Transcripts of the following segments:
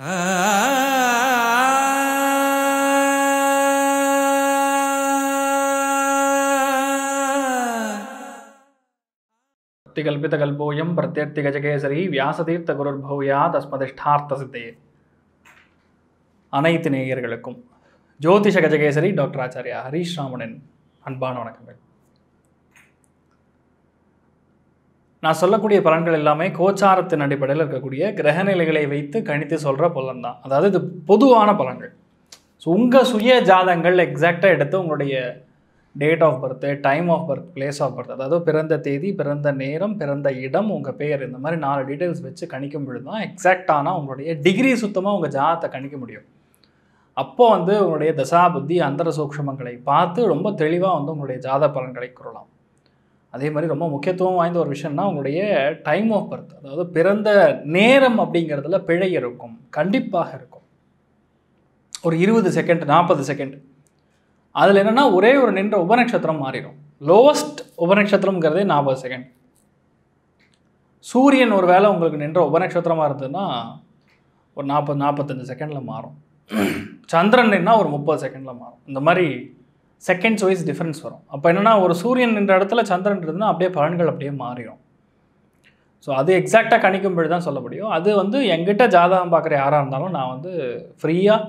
கல்பிதகல்போயம் பிரத்யர்த்திகஜகேசரி வியாசதீர்த்த குருர்பூயா தஸ்மதிஷ்டார்த்த சித்தையே அனைத்து நேயர்களுக்கும் ஜோதிஷ கஜகேசரி டாக்டர் ஆச்சாரியா ஹரீஷ் ராமனின் அன்பான வணக்கங்கள். நான் சொல்லக்கூடிய பலன்கள் எல்லாமே கோச்சாரத்தின் அடிப்படையில் இருக்கக்கூடிய கிரகநிலைகளை வைத்து கணித்து சொல்கிற பலன் தான் அதாவது இது பொதுவான பலன்கள். ஸோ உங்கள் சுய ஜாதங்கள் எக்ஸாக்டாக எடுத்து உங்களுடைய date of birth time of birth place of birth அதாவது பிறந்த தேதி பிறந்த நேரம் பிறந்த இடம் உங்கள் பெயர் இந்த மாதிரி நாலு டீட்டெயில்ஸ் வச்சு கணிக்கும் பொழுது தான் எக்ஸாக்டான உங்களுடைய டிகிரி சுத்தமாக உங்கள் ஜாதத்தை கணிக்க முடியும். அப்போ வந்து உங்களுடைய தசா புத்தி அந்தர சூக்ஷமங்களை பார்த்து ரொம்ப தெளிவாக வந்து உங்களுடைய ஜாத பலன்களை கூறலாம். அதே மாதிரி ரொம்ப முக்கியத்துவம் வாய்ந்த ஒரு விஷயம்னா உங்களுடைய டைம் ஆஃப் பர்த் அதாவது பிறந்த நேரம் அப்படிங்கிறதுல பிழை இருக்கும் கண்டிப்பாக இருக்கும். ஒரு இருபது செகண்ட் நாற்பது செகண்ட் அதில் என்னென்னா ஒரே ஒரு நின்ற உபநட்சத்திரம் மாறிடும். லோவஸ்ட் உபநட்சத்திரம்ங்கிறதே நாற்பது செகண்ட் சூரியன் ஒரு வேளை உங்களுக்கு நின்ற உபநட்சத்திரமாக இருந்ததுன்னா ஒரு நாற்பது நாற்பத்தஞ்சு செகண்டில் மாறும். சந்திரன் நின்னா ஒரு முப்பது செகண்டில் மாறும். இந்த மாதிரி செகண்ட்ஸ் வைஸ் டிஃப்ரென்ஸ் வரும். அப்போ என்னென்னா ஒரு சூரியன் என்ற இடத்துல சந்திரன் அப்படியே பலன்கள் அப்படியே மாறிடும். ஸோ அது எக்ஸாக்டாக கணிக்கும்படி தான் சொல்ல முடியும். அது வந்து எங்கிட்ட ஜாதகம் பார்க்குற யாராக இருந்தாலும் நான் வந்து ஃப்ரீயாக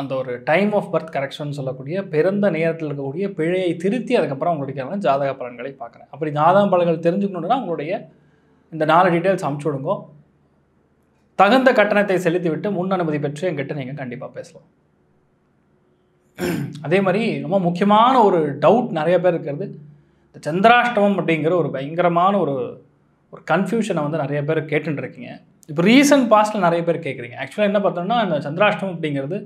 அந்த ஒரு டைம் ஆஃப் பர்த் கரெக்ஷன் சொல்லக்கூடிய பிறந்த நேரத்தில் இருக்கக்கூடிய பிழையை திருத்தி அதுக்கப்புறம் உங்களுடைய ஜாதக பலன்களை பார்க்குறேன். அப்படி ஜாதக பலன்கள் தெரிஞ்சுக்கணுன்னா உங்களுடைய இந்த நாலு டீட்டெயில்ஸ் அமுச்சு விடுங்க. தகுந்த கட்டணத்தை செலுத்திவிட்டு முன் அனுமதி பெற்று எங்கிட்ட நீங்கள் கண்டிப்பாக பேசலாம். அதே மாதிரி ரொம்ப முக்கியமான ஒரு டவுட் நிறைய பேர் இருக்கிறது. இந்த சந்திராஷ்டமம் அப்படிங்கிற ஒரு பயங்கரமான ஒரு ஒரு கன்ஃபியூஷனை வந்து நிறைய பேர் கேட்டுட்டு இருக்கீங்க இப்போ ரீசன்ட் பாஸ்ட்டில் நிறைய பேர் கேட்குறீங்க. ஆக்சுவலாக என்ன பார்த்தோம்னா இந்த சந்திராஷ்டமம் அப்படிங்கிறது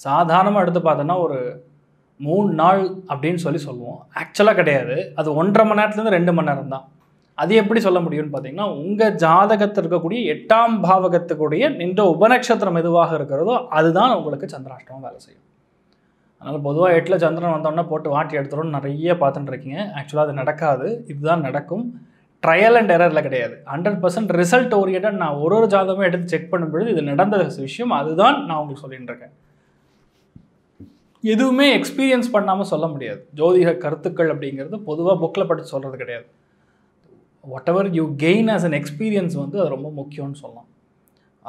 சாதாரணமாக எடுத்து பார்த்தோன்னா ஒரு மூணு நாள் அப்படின்னு சொல்லி சொல்லுவோம். ஆக்சுவலாக கிடையாது. அது ஒன்றரை மணி நேரத்துலேருந்து ரெண்டு மணி நேரம் தான். அது எப்படி சொல்ல முடியும்னு பார்த்தீங்கன்னா உங்கள் ஜாதகத்தில் இருக்கக்கூடிய எட்டாம் பாவகத்துக்குடைய நின்ற உபநட்சத்திரம் எதுவாக இருக்கிறதோ அதுதான் உங்களுக்கு சந்திராஷ்டமம் வேலை செய்யும். அதனால் பொதுவாக எட்டில் சந்திரன் வந்தோடனே போட்டு வாட்டி எடுத்துகிறோன்னு நிறைய பார்த்துட்டு இருக்கீங்க. ஆக்சுவலாக அது நடக்காது. இதுதான் நடக்கும். ட்ரையல் அண்ட் எரரில் கிடையாது. ஹண்ட்ரட் பர்சன்ட் ரிசல்ட் ஓரியன்ட் நான் ஒரு ஒரு ஜாதகமே எடுத்து செக் பண்ணும்பொழுது இது நடந்த விஷயம். அதுதான் நான் உங்களுக்கு சொல்லிட்டு இருக்கேன். எதுவுமே எக்ஸ்பீரியன்ஸ் பண்ணாமல் சொல்ல முடியாது. ஜோதிக கருத்துக்கள் அப்படிங்கிறது பொதுவாக புக்கில் படித்து சொல்கிறது கிடையாது. Whatever you gain as an experience வந்து அது ரொம்ப முக்கியம்னு சொல்லலாம்.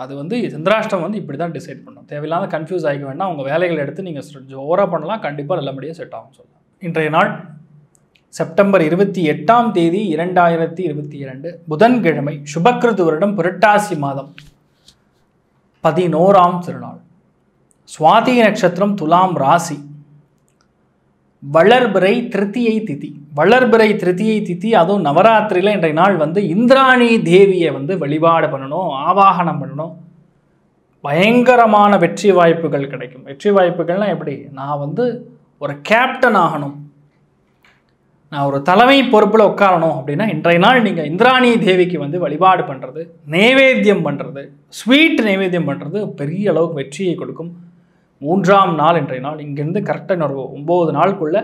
அது வந்து சந்திராஷ்டம் வந்து இப்படி தான் டிசைட் பண்ணும். தேவையில்லாத கன்ஃபியூஸ் ஆகிக்க வேண்டாம். உங்கள் வேலைகளை எடுத்து நீங்கள் ஓவராக பண்ணலாம். கண்டிப்பாக நல்லபடியாக செட் ஆகும் சொல்லலாம். இன்றைய நாள் செப்டம்பர் இருபத்தி எட்டாம் தேதி இரண்டாயிரத்தி இருபத்தி இரண்டு புதன்கிழமை சுபக்கிருது வருடம் புரட்டாசி மாதம் பதினோராம் திருநாள். சுவாதி நட்சத்திரம் துலாம் ராசி. வளர்பிறை திருத்தியை திதி. வளர்பிறை திருத்தியை திதி அதுவும் நவராத்திரியில் இன்றைய நாள் வந்து இந்திராணி தேவியை வந்து வழிபாடு பண்ணணும் ஆவாகனம் பண்ணணும். பயங்கரமான வெற்றி வாய்ப்புகள் கிடைக்கும். வெற்றி வாய்ப்புகள்னால் எப்படி? நான் வந்து ஒரு கேப்டன் ஆகணும். நான் ஒரு தலைமை பொறுப்பில் உட்காரணும் அப்படின்னா இன்றைய நாள் நீங்கள் இந்திராணி தேவிக்கு வந்து வழிபாடு பண்ணுறது நைவேத்தியம் பண்ணுறது ஸ்வீட் நைவேத்தியம் பண்ணுறது பெரிய அளவுக்கு வெற்றியை கொடுக்கும். மூன்றாம் நாள் இன்றைய நாள். இங்கேருந்து கரெக்டாக ஒரு ஒம்பது நாளுக்குள்ள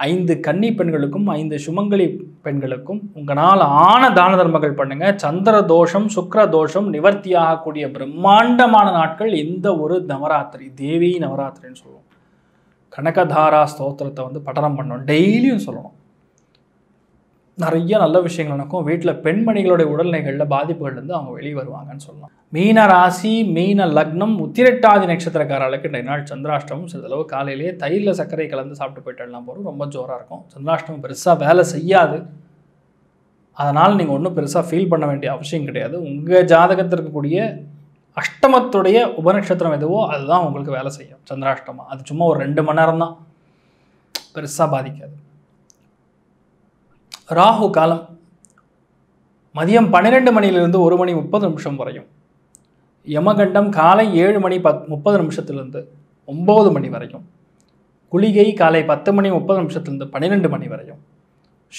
ஐந்து கன்னி பெண்களுக்கும் ஐந்து சுமங்கலி பெண்களுக்கும் உங்களால் ஆன தான தர்மங்கள் பண்ணுங்கள் சந்திர தோஷம் சுக்கர தோஷம் நிவர்த்தியாகக்கூடிய பிரம்மாண்டமான நாட்கள் இந்த ஒரு நவராத்திரி தேவி நவராத்திரின்னு சொல்லுவோம். கனகதாரா ஸ்தோத்திரத்தை வந்து பட்டனம் பண்ணணும் டெய்லியும் சொல்லணும் நிறைய நல்ல விஷயங்கள் நடக்கும். வீட்டில் பெண்மணிகளுடைய உடல்நிலைகளில் பாதிப்புகள்லேருந்து அவங்க வெளியே வருவாங்கன்னு சொல்லலாம். மீன ராசி மீன லக்னம் உத்திரட்டாதி நட்சத்திரக்காரர்களுக்கு இன்றைய நாள் சந்திராஷ்டமம். சிறிதளவு காலையிலேயே தயிரில் சர்க்கரை கலந்து சாப்பிட்டு போயிட்டுலாம் போகிறோம் ரொம்ப ஜோராக இருக்கும். சந்திராஷ்டமம் பெருசாக வேலை செய்யாது. அதனால் நீங்கள் ஒன்றும் பெருசாக ஃபீல் பண்ண வேண்டிய அவசியம் கிடையாது. உங்கள் ஜாதகத்தில் இருக்கக்கூடிய அஷ்டமத்துடைய உபநட்சத்திரம் எதுவோ அதுதான் உங்களுக்கு வேலை செய்யும். சந்திராஷ்டமம். அது சும்மா ஒரு ரெண்டு மணி நேரம் தான் பெருசாக பாதிக்காது. ராகு காலம் மதியம் பன்னிரெண்டு மணியிலிருந்து ஒரு மணி முப்பது நிமிஷம் வரையும். யமகண்டம் காலை ஏழு மணி பத் முப்பது நிமிஷத்துலேருந்து ஒம்பது மணி வரையும். குளிகை காலை பத்து மணி முப்பது நிமிஷத்துலேருந்து பன்னிரெண்டு மணி வரையும்.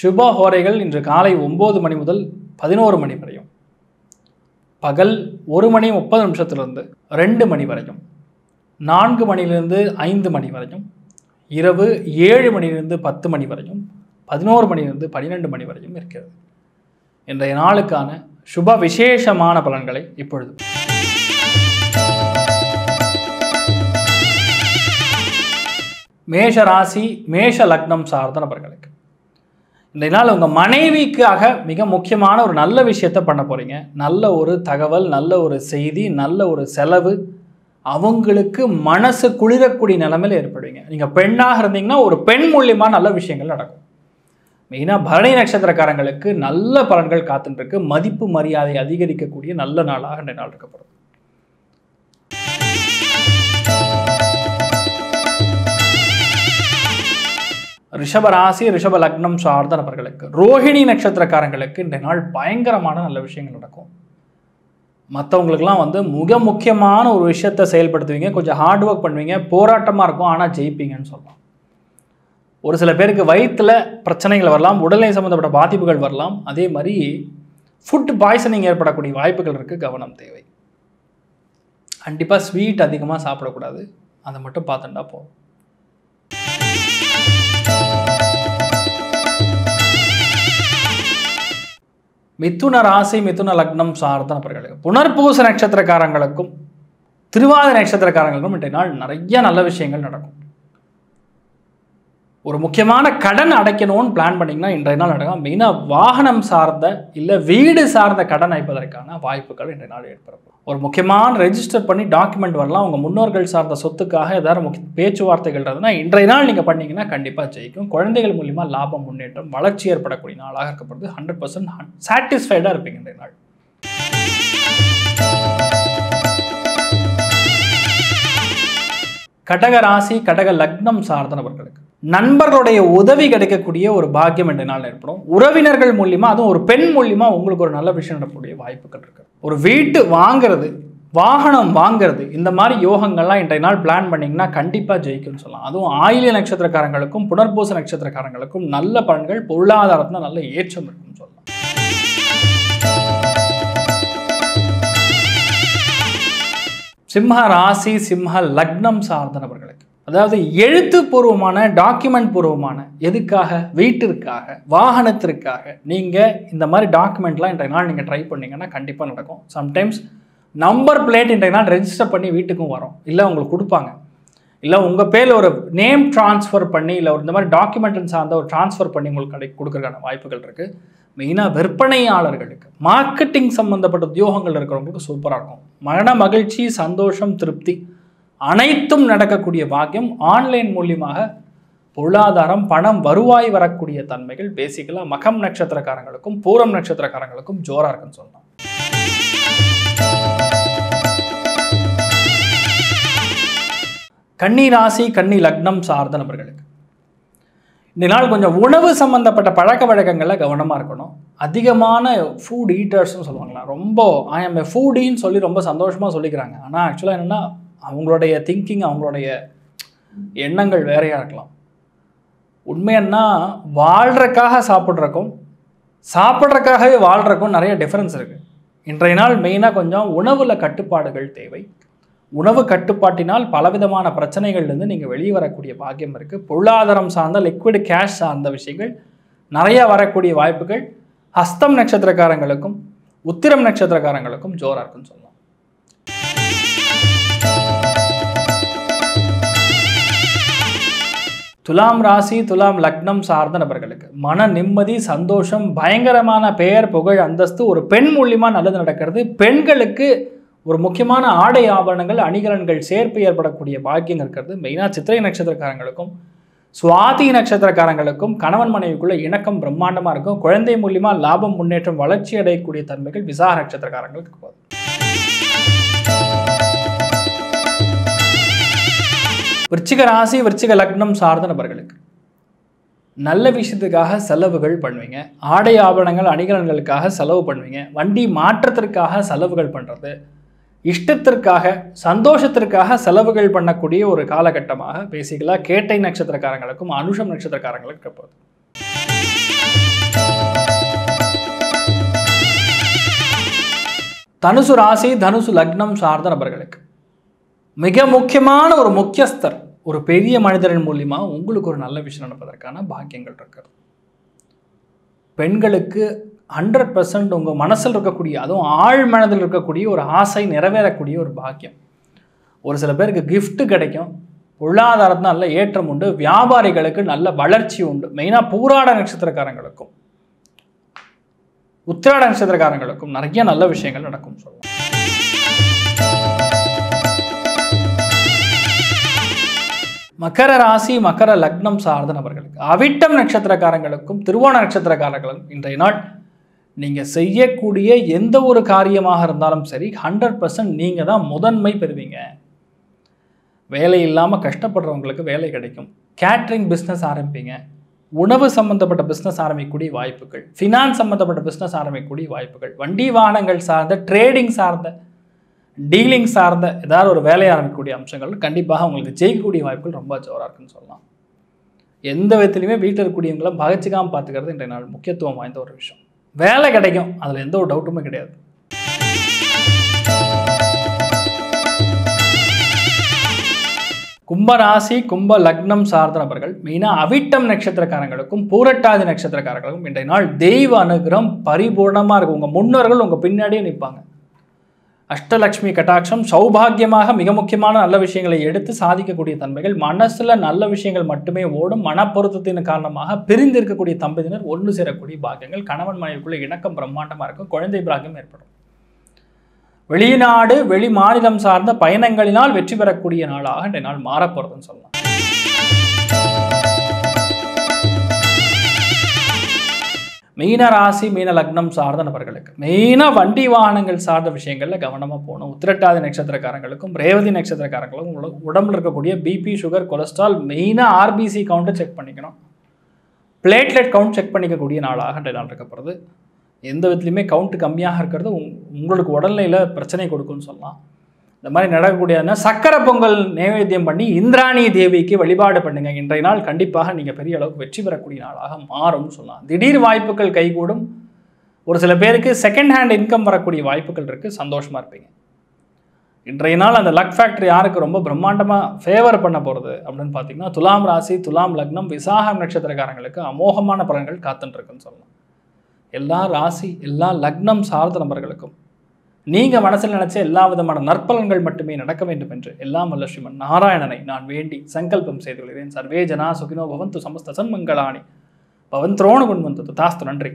சுப ஹோரைகள் இன்று காலை ஒம்பது மணி முதல் பதினோரு மணி வரையும். பகல் ஒரு மணி முப்பது நிமிஷத்துலேருந்து ரெண்டு மணி வரையும். நான்கு மணிலிருந்து ஐந்து மணி வரையும். இரவு ஏழு மணிலிருந்து பத்து மணி வரையும். பதினோரு மணிலிருந்து பன்னிரெண்டு மணி வரையும் இருக்கிறது. இன்றைய நாளுக்கான சுப விசேஷமான பலன்களை இப்பொழுது மேஷ ராசி மேஷ லக்னம் சார்ந்த நபர்களுக்கு. இன்றைய நாள் உங்கள் மனைவிக்காக மிக முக்கியமான ஒரு நல்ல விஷயத்தை பண்ண போகிறீங்க நல்ல ஒரு தகவல் நல்ல ஒரு செய்தி நல்ல ஒரு செலவு. அவங்களுக்கு மனசு குளிரக்கூடிய நிலைமையில் ஏற்படுவீங்க. நீங்கள் பெண்ணாக இருந்தீங்கன்னா ஒரு பெண் மூலியமாக நல்ல விஷயங்கள் நடக்கும். மெயினாக பரணி நட்சத்திரக்காரங்களுக்கு நல்ல பலன்கள் காத்துட்டுருக்கு மதிப்பு மரியாதை அதிகரிக்கக்கூடிய நல்ல நாளாக இந்த நாள் இருக்கப்படுது. ரிஷப ராசி ரிஷப லக்னம் சார்ந்த நபர்களுக்கு ரோஹிணி நட்சத்திரக்காரங்களுக்கு இந்த நாள் பயங்கரமான நல்ல விஷயங்கள் நடக்கும். மற்றவங்களுக்குலாம் வந்து மிக முக்கியமான ஒரு விஷயத்தை செயல்படுத்துவீங்க. கொஞ்சம் ஹார்ட் ஒர்க் பண்ணுவீங்க. போராட்டமாக இருக்கும். ஆனால் ஜெயிப்பீங்கன்னு சொல்லலாம் ஒரு சில பேருக்கு வயிற்றில் பிரச்சனைகள் வரலாம் உடல்நிலை சம்மந்தப்பட்ட பாதிப்புகள் வரலாம். அதே மாதிரி ஃபுட் பாய்சனிங் ஏற்படக்கூடிய வாய்ப்புகள் இருக்குது கவனம் தேவை. கண்டிப்பாக ஸ்வீட் அதிகமாக சாப்பிடக்கூடாது. அதை மட்டும் பார்த்துட்டா போதும். மிதுன ராசி மிதுன லக்னம் சார்ந்த நபர்களுக்கு புனர்பூச நட்சத்திரக்காரங்களுக்கும் திருவாதிரை நட்சத்திரக்காரங்களுக்கும் இன்றைய நாள் நிறைய நல்ல விஷயங்கள் நடக்கும். ஒரு முக்கியமான கடன் அடைக்கணும்னு பிளான் பண்ணிங்கன்னா இன்றைய நாள் நடக்கும் மெயினாக வாகனம் சார்ந்த இல்லை வீடு சார்ந்த கடன் அடைப்பதற்கான வாய்ப்புகள் இன்றைய நாள் ஏற்படும் ஒரு முக்கியமான ரெஜிஸ்டர் பண்ணி டாக்குமெண்ட் வரலாம். உங்கள் முன்னோர்கள் சார்ந்த சொத்துக்காக ஏதாவது முக்கிய பேச்சுவார்த்தைகள் இருந்ததுன்னா இன்றைய நாள் நீங்கள் பண்ணீங்கன்னா கண்டிப்பாக ஜெயிக்கும். குழந்தைகள் மூலிமா லாபம் முன்னேற்றம் வளர்ச்சி ஏற்படக்கூடிய நாளாக இருக்கப்படுது ஹண்ட்ரட் பர்சன்ட் சாட்டிஸ்ஃபைடாக இருப்பீங்க இன்றைய நாள். கடக ராசி கடக லக்னம் சார்ந்த நபர்களுக்கு நண்பர்களுடைய உதவி கிடைக்கக்கூடிய ஒரு பாக்கியம் என்ற நாள் ஏற்படும். உறவினர்கள் மூலியமா அதுவும் ஒரு பெண் மூலியமா உங்களுக்கு ஒரு நல்ல விஷயம் நடக்கக்கூடிய வாய்ப்புகள் இருக்கு. ஒரு வீட்டு வாங்குறது வாகனம் வாங்குறது இந்த மாதிரி யோகங்கள்லாம் இன்றைய நாள் பிளான் பண்ணிங்கன்னா கண்டிப்பாக ஜெயிக்கும்னு சொல்லலாம். அதுவும் ஆயிலிய நட்சத்திரக்காரங்களுக்கும் புனர்பூச நட்சத்திரக்காரங்களுக்கும் நல்ல பலன்கள் பொருளாதாரத்தில் நல்ல ஏற்றம் இருக்கும்னு சொல்லலாம். சிம்ம ராசி சிம்ம லக்னம் சார்ந்த அதாவது எழுத்துப்பூர்வமான டாக்குமெண்ட் பூர்வமான எதுக்காக? வீட்டிற்காக வாகனத்திற்காக நீங்கள் இந்த மாதிரி டாக்குமெண்ட்லாம் இன்றைய நாள் நீங்கள் ட்ரை பண்ணிங்கன்னா கண்டிப்பாக நடக்கும். சம்டைம்ஸ் நம்பர் பிளேட் இன்றைய நாள் ரெஜிஸ்டர் பண்ணி வீட்டுக்கும் வரும். இல்லை உங்களுக்கு கொடுப்பாங்க. இல்லை உங்கள் பேரில் ஒரு நேம் ட்ரான்ஸ்ஃபர் பண்ணி இல்லை ஒரு இந்த மாதிரி டாக்குமெண்ட் சார்ந்த ஒரு ட்ரான்ஸ்ஃபர் பண்ணி உங்களுக்கு கடை கொடுக்குறதுக்கான வாய்ப்புகள் இருக்குது மெயினாக விற்பனையாளர்களுக்கு மார்க்கெட்டிங் சம்மந்தப்பட்ட உத்தியோகங்கள் இருக்கிறவங்களுக்கு சூப்பராக இருக்கும். மன மகிழ்ச்சி சந்தோஷம் திருப்தி. அனைத்தும் நடக்கக்கூடிய பாக்கியம் ஆன்லைன் மூலியமாக பொருளாதாரம் பணம் வருவாய் வரக்கூடிய தன்மைகள் பேசிக்கலாக மகம் நட்சத்திரக்காரங்களுக்கும் பூரம் நட்சத்திரக்காரங்களுக்கும் ஜோராக இருக்குன்னு சொல்லலாம். கன்னி ராசி கன்னி லக்னம் சார்ந்த நபர்களுக்கு. இந்த நாள் கொஞ்சம் உணவு சம்மந்தப்பட்ட பழக்க வழக்கங்களில் கவனமாக இருக்கணும். அதிகமான ஃபுட் ஈட்டர்ஸ்னு சொல்லுவாங்களா ரொம்ப ஐ எம் எ சொல்லி ரொம்ப சந்தோஷமாக சொல்லிக்கிறாங்க. ஆனால் ஆக்சுவலாக என்னென்னா அவங்களுடைய திங்கிங் அவங்களுடைய எண்ணங்கள் வேறையாக இருக்கலாம். உண்மையன்னா வாழ்கிறக்காக சாப்பிட்றக்கும் சாப்பிட்றக்காகவே வாழ்கிறக்கும் நிறைய டிஃப்ரென்ஸ் இருக்குது இன்றைய நாள் மெயினாக கொஞ்சம் உணவில் கட்டுப்பாடுகள் தேவை. உணவு கட்டுப்பாட்டினால் பலவிதமான பிரச்சனைகள்லேருந்து நீங்கள் வெளியே வரக்கூடிய பாக்கியம் இருக்குது பொருளாதாரம் சார்ந்த லிக்விட் கேஷ் சார்ந்த விஷயங்கள் நிறைய வரக்கூடிய வாய்ப்புகள். ஹஸ்தம் நட்சத்திரக்காரங்களுக்கும் உத்திரம் நட்சத்திரக்காரங்களுக்கும் ஜோராக இருக்குன்னு சொல்லலாம் துலாம் ராசி துலாம் லக்னம் சார்ந்த நபர்களுக்கு மன நிம்மதி சந்தோஷம் பயங்கரமான பெயர் புகழ் அந்தஸ்து ஒரு பெண் மூலியமாக நல்லது நடக்கிறது. பெண்களுக்கு ஒரு முக்கியமான ஆடை ஆபரணங்கள் அணிகலன்கள் சேர்ப்பு ஏற்படக்கூடிய பாக்கியம் இருக்கிறது. மெயினாக சித்திரை நட்சத்திரக்காரங்களுக்கும் சுவாதி நட்சத்திரக்காரங்களுக்கும் கணவன் மனைவிக்குள்ள இணக்கம் பிரம்மாண்டமாக இருக்கும். குழந்தை மூலியமாக லாபம் முன்னேற்றம் வளர்ச்சி அடையக்கூடிய தன்மைகள் விசாக நட்சத்திரக்காரங்களுக்கு போகுது விருச்சிக ராசி விருச்சிக லக்னம் சார்ந்த நபர்களுக்கு. நல்ல விஷயத்துக்காக செலவுகள் பண்ணுவீங்க. ஆடை ஆபரணங்கள் அணிகலன்களுக்காக செலவு பண்ணுவீங்க. வண்டி மாற்றத்திற்காக செலவுகள் பண்ணுறது இஷ்டத்திற்காக சந்தோஷத்திற்காக செலவுகள் பண்ணக்கூடிய ஒரு காலகட்டமாக பேசிக்கலாக கேட்டை நட்சத்திரக்காரங்களுக்கும் அனுஷம் நட்சத்திரக்காரங்களுக்கு இருப்பது தனுசு ராசி தனுசு லக்னம் சார்ந்த நபர்களுக்கு. மிக முக்கியமான ஒரு முக்கியஸ்தர் ஒரு பெரிய மனிதரின் மூலியமா உங்களுக்கு ஒரு நல்ல விஷயம் நடப்பதற்கான பாக்கியங்கள் இருக்கிறது பெண்களுக்கு ஹண்ட்ரட் பர்சன்ட் உங்கள் மனசில் இருக்கக்கூடிய அதுவும் ஆழ் மனதில் இருக்கக்கூடிய ஒரு ஆசை நிறைவேறக்கூடிய ஒரு பாக்கியம். ஒரு சில பேருக்கு கிஃப்ட்டு கிடைக்கும். பொருளாதாரத்தில் நல்ல ஏற்றம் உண்டு. வியாபாரிகளுக்கு நல்ல வளர்ச்சி உண்டு. மெயினாக பூராட நட்சத்திரக்காரங்களுக்கும் உத்திராட நட்சத்திரக்காரங்களுக்கும் நிறைய நல்ல விஷயங்கள் நடக்கும் சொல்லலாம் மகர ராசி மகர லக்னம் சார்ந்த நபர்களுக்கு அவிட்டம் நட்சத்திரக்காரங்களுக்கும் திருவோண நட்சத்திரக்காரர்களுக்கும் இன்றைய நாள் நீங்கள் செய்யக்கூடிய எந்த ஒரு காரியமாக இருந்தாலும் சரி ஹண்ட்ரட் பர்சன்ட் நீங்கள் தான் முதன்மை பெறுவீங்க. வேலை இல்லாமல் கஷ்டப்படுறவங்களுக்கு வேலை கிடைக்கும். கேட்ரிங் பிஸ்னஸ் ஆரம்பிப்பீங்க உணவு சம்மந்தப்பட்ட பிஸ்னஸ் ஆரம்பிக்கக்கூடிய வாய்ப்புகள். ஃபினான்ஸ் சம்மந்தப்பட்ட பிஸ்னஸ் ஆரம்பிக்கக்கூடிய வாய்ப்புகள். வண்டி வாகனங்கள் சார்ந்த ட்ரேடிங் சார்ந்த டீலிங் சார்ந்த ஏதாவது ஒரு வேலையை ஆரம்பிக்கக்கூடிய அம்சங்கள் கண்டிப்பாக உங்களுக்கு ஜெயிக்கக்கூடிய வாய்ப்புகள் ரொம்ப ஜோராக இருக்குன்னு சொல்லலாம். எந்த விதத்துலையுமே வீட்டில் இருக்கக்கூடியவங்கள பகச்சிக்காமல் பார்த்துக்கிறது இன்றைய நாள் முக்கியத்துவம் வாய்ந்த ஒரு விஷயம். வேலை கிடைக்கும் அதில் எந்த ஒரு டவுட்டுமே கிடையாது. கும்பராசி கும்ப லக்னம் சார்ந்த நபர்கள் மெயினாக அவிட்டம் நட்சத்திரக்காரங்களுக்கும் பூரட்டாதி நட்சத்திரக்காரங்களுக்கும் இன்றைய நாள் தெய்வ அனுகிரகம் பரிபூர்ணமாக இருக்கும். உங்கள் முன்னோர்கள் உங்கள் பின்னாடியே நிற்பாங்க அஷ்டலக்ஷ்மி கட்டாட்சம் சௌபாகியமாக மிக முக்கியமான நல்ல விஷயங்களை எடுத்து சாதிக்கக்கூடிய தன்மைகள் மனசில் நல்ல விஷயங்கள் மட்டுமே ஓடும் மனப்பொருத்தத்தின் காரணமாக பிரிந்து இருக்கக்கூடிய தம்பதியினர் ஒன்று சேரக்கூடிய பாக்கியங்கள் கணவன் மனைவிக்குள்ள இணக்கம் பிரம்மாண்டமாக இருக்கும் குழந்தை பிராகியம் ஏற்படும். வெளிநாடு வெளி மாநிலம் சார்ந்த பயணங்களினால் வெற்றி பெறக்கூடிய நாளாக இன்றைய நாள் மாறப்போறதுன்னு சொல்லலாம். மீன ராசி மீன லக்னம் சார்ந்த நபர்களுக்கு மெயினாக வண்டி வாகனங்கள் சார்ந்த விஷயங்களில் கவனமாக போகணும். உத்திரட்டாதி நட்சத்திரக்காரங்களுக்கும் ரேவதி நட்சத்திரக்காரங்களுக்கும் உட- உடம்புல இருக்கக்கூடிய பிபி சுகர் கொலஸ்ட்ரால் மெயினாக ஆர்பிசி கவுண்ட்டை செக் பண்ணிக்கணும். பிளேட்லெட் கவுண்ட் செக் பண்ணிக்கக்கூடிய நாளாக ரெண்டு நாள் இருக்கப்படுறது எந்த விதத்துலையுமே கவுண்ட் கம்மியாக இருக்கிறது உங் உங்களுக்கு உடல்நிலையில் பிரச்சனை கொடுக்கும்னு சொல்லலாம். இந்த மாதிரி நடக்கக்கூடியதுன்னா சக்கரை பொங்கல் நைவேத்தியம் பண்ணி இந்திராணி தேவிக்கு வழிபாடு பண்ணுங்க. இன்றைய நாள் கண்டிப்பாக நீங்கள் பெரிய அளவுக்கு வெற்றி பெறக்கூடிய நாளாக மாறும்னு சொல்லலாம். திடீர் வாய்ப்புகள் கைகூடும். ஒரு சில பேருக்கு செகண்ட் ஹேண்ட் இன்கம் வரக்கூடிய வாய்ப்புகள் இருக்குது சந்தோஷமாக இருப்பீங்க. இன்றைய நாள் அந்த லக் ஃபேக்டர் யாருக்கு ரொம்ப பிரம்மாண்டமாக ஃபேவர் பண்ண போகிறது அப்படின்னு பார்த்தீங்கன்னா துலாம் ராசி துலாம் லக்னம் விசாகம் நட்சத்திரக்காரங்களுக்கு அமோகமான பலன்கள் காத்துட்டு இருக்குன்னு சொல்லலாம். எல்லா ராசி எல்லா லக்னம் சார்ந்த நபர்களுக்கும் நீங்கள் மனசில் நினச்ச எல்லா விதமான நற்பலன்கள் மட்டுமே நடக்க வேண்டும் என்று எல்லாம் வல்ல ஸ்ரீமன் நாராயணனை நான் வேண்டி சங்கல்பம் செய்து கொள்கிறேன். சர்வே ஜனா சுகினோ பவந்து சமஸ்த சன்மங்களானி பவந்த்ரோண குண்வந்தது தாஸ்து நன்றி.